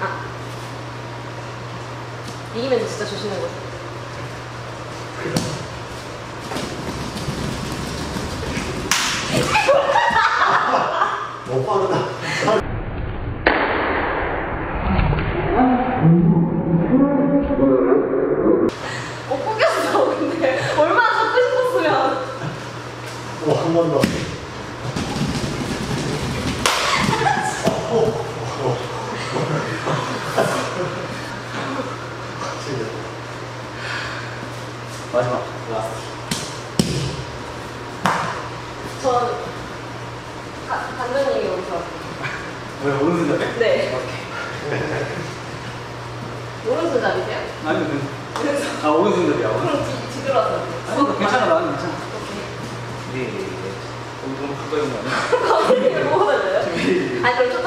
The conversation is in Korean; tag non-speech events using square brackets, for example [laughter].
아. 이기면 진짜 조심하고. 너무 빠르다. 어, 꾸겼어, 근데. 얼마나 잡고 싶었으면. 어, 한번 더. 마지막 last 전 가- 감독님이 오셔. [laughs] 왜 오른손잡이? 네. 오른손 잡이세요? [laughs] 아니 그 그래서 아 오른손 잡이야 오른손 그럼 뒤, 뒤돌아서. 아니 괜찮아 나는 괜찮아 오케이. 예예예 너무 가까이 온 거 아니야? 감독님이 뭐 하나요? 예. 아니 그럼